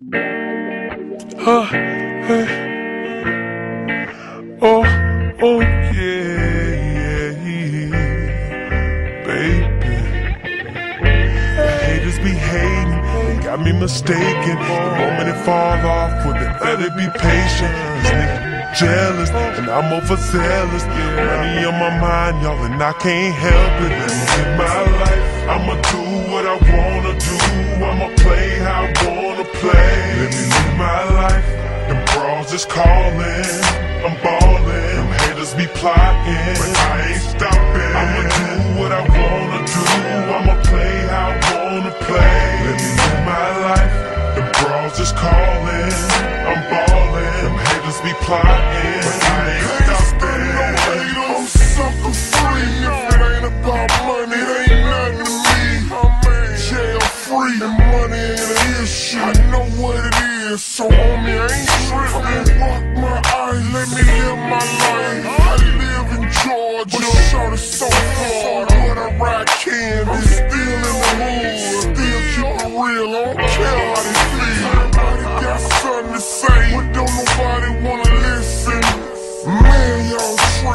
Huh, hey. Oh, oh, yeah, yeah, yeah. Baby. Haters be hating, they got me mistaken. The moment it fall off, well, they better be patient. These niggas jealous, and I'm overzealous. Money on my mind, y'all, and I can't help it. Me my life. I'ma do what I wanna do. I'ma play how I wanna play. Let me live my life. Them bras is calling. I'm ballin'. Them haters be plotting. But I ain't stopping. I'ma do what I wanna do. I'ma play how I wanna play. Let me live my life. Them bras is calling. I'm ballin'. Them haters be plotting. But I ain't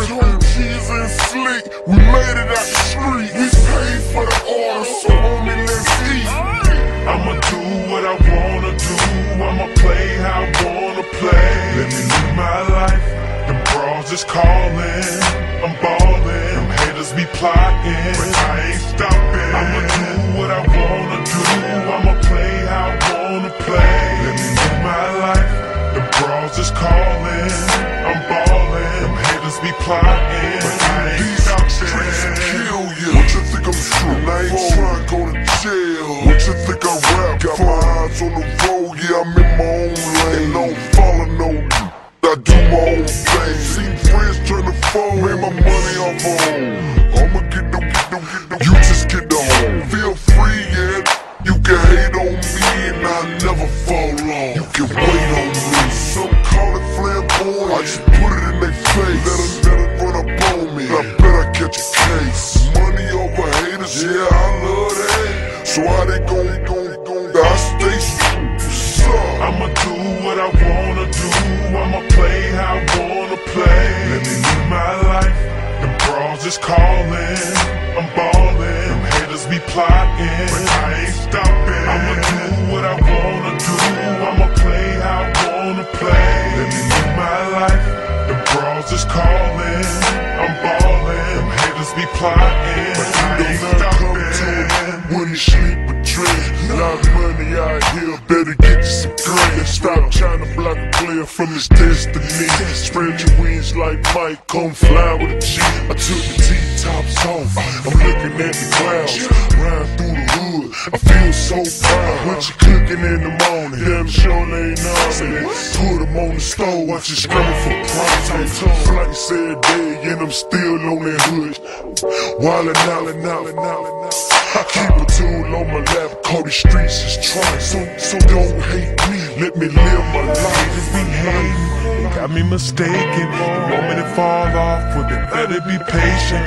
tripping. Jeezy and Slick, we made it out the street. We paid for the order, so homie, let's eat. I'ma do what I wanna do. I'ma play how I wanna play. Let me live my life. Them bras is calling. I'm ballin'. Them haters be plotting. But I ain't stopping. I'ma do what I wanna do. I'ma play how I wanna play. Let me live my life. Them bras is calling. I'm ballin'. Haters be plotting. But I ain't kill you. What you think I'm shooting? I ain't trying to go to jail. What you think I rap Got my eyes on the catch a case. Money over haters, yeah, I love that. So how they gon' gon' gon' I stay up? I'ma do what I wanna do. I'ma play how I wanna play. Let me live my life. The bras is calling. I'm ballin'. Them haters be plotting. But I ain't stopping. I'ma do what I wanna do. Bras is calling. I'm ballin'. Them haters be plotting. But I ain't Don't not come to stopping. it when you sleep with dreams. Lot of money out here, better get you some green. Stop trying to block a player from his destiny. Spread your wings like Mike, come fly with a G. I took the T-tops off, I'm looking at the clouds. Ride through the hood, I feel so proud. Stove, watch you screaming for profit. Flight said day, and I'm still on that hood. Wildin' out out out out. I keep a tool on my lap, call the streets is trying. So, so don't hate me, let me live my life. Haters be hating, got me mistaken. The moment it fall off, they better be patient.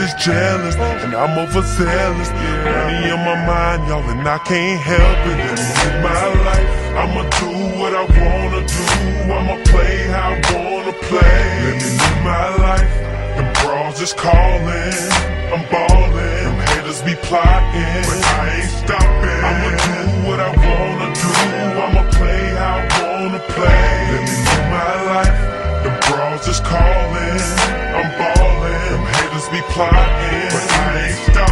Just jealous, and I'm overzealous. Money on my mind, y'all, and I can't help it. Me live my life. I'ma do what I wanna do. I'ma play how I wanna play. Let me live my life. The bras is calling. I'm ballin'. Be plotting. But I ain't stopping. I'ma do what I wanna do. I'ma play how I wanna play. Let me live my life. The bras is calling. I'm ballin'. Them haters be plotting.